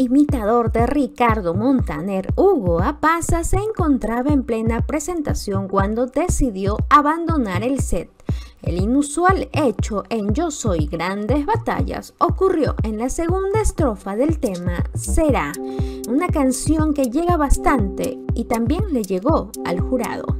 imitador de Ricardo Montaner, Hugo Apaza, se encontraba en plena presentación cuando decidió abandonar el set. El inusual hecho en Yo Soy Grandes Batallas ocurrió en la segunda estrofa del tema Será, una canción que llega bastante y también le llegó al jurado.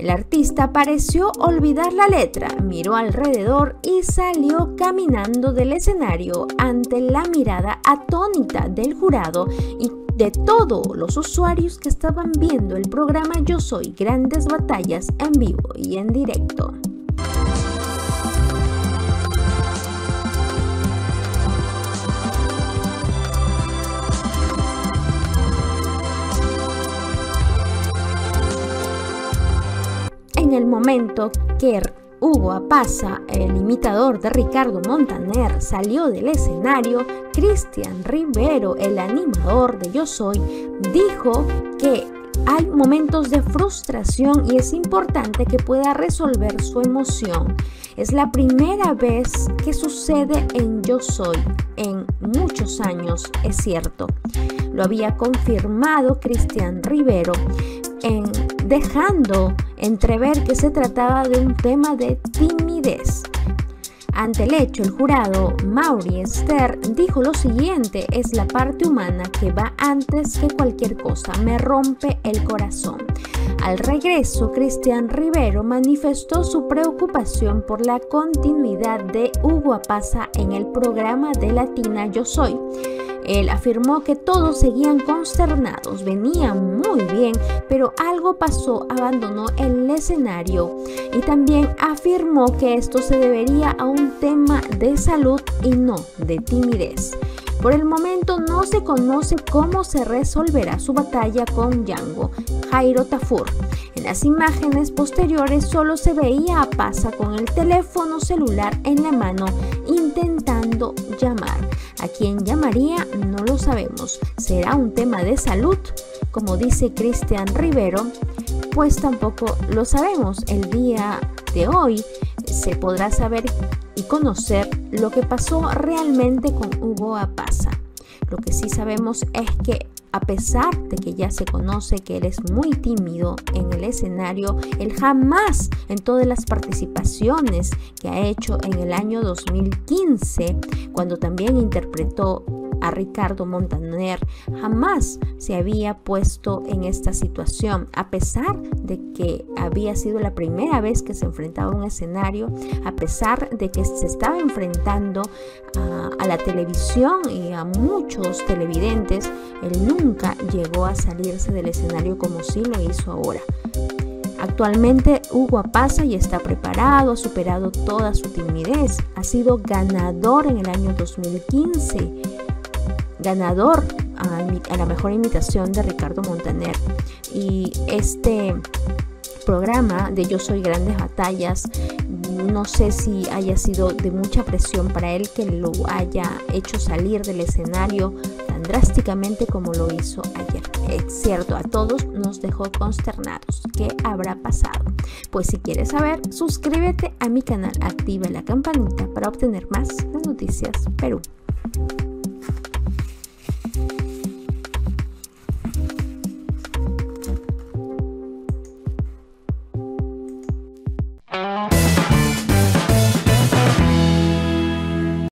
El artista pareció olvidar la letra, miró alrededor y salió caminando del escenario ante la mirada atónita del jurado y de todos los usuarios que estaban viendo el programa Yo Soy Grandes Batallas en vivo y en directo. El momento que Hugo Apaza, el imitador de Ricardo Montaner, salió del escenario, Cristian Rivero, el animador de Yo Soy, dijo que hay momentos de frustración y es importante que pueda resolver su emoción. Es la primera vez que sucede en Yo Soy, en muchos años, es cierto. Lo había confirmado Cristian Rivero en dejando entrever que se trataba de un tema de timidez. Ante el hecho, el jurado Mauri Esther dijo lo siguiente, es la parte humana que va antes que cualquier cosa, me rompe el corazón. Al regreso, Cristian Rivero manifestó su preocupación por la continuidad de Hugo Apaza en el programa de Latina Yo Soy él afirmó que todos seguían consternados, venían muy pero algo pasó, abandonó el escenario y también afirmó que esto se debería a un tema de salud y no de timidez. Por el momento no se conoce cómo se resolverá su batalla con Django, Jairo Tafur. En las imágenes posteriores solo se veía a Pasa con el teléfono celular en la mano intentando llamar. A quién llamaría no lo sabemos. ¿Será un tema de salud? Como dice Cristian Rivero, pues tampoco lo sabemos. El día de hoy se podrá saber y conocer lo que pasó realmente con Hugo Apasa. Lo que sí sabemos es que a pesar de que ya se conoce que él es muy tímido en el escenario, él jamás en todas las participaciones que ha hecho en el año 2015, cuando también interpretó a Ricardo Montaner jamás se había puesto en esta situación, a pesar de que había sido la primera vez que se enfrentaba a un escenario, a pesar de que se estaba enfrentando a, la televisión y a muchos televidentes, él nunca llegó a salirse del escenario como sí lo hizo ahora. Actualmente Hugo Apasa y está preparado, ha superado toda su timidez, ha sido ganador en el año 2015 ganador a, la mejor imitación de Ricardo Montaner. Y este programa de Yo Soy Grandes Batallas, no sé si haya sido de mucha presión para él que lo haya hecho salir del escenario tan drásticamente como lo hizo ayer. Es cierto, a todos nos dejó consternados. ¿Qué habrá pasado? Pues si quieres saber, suscríbete a mi canal, activa la campanita para obtener más noticias Perú.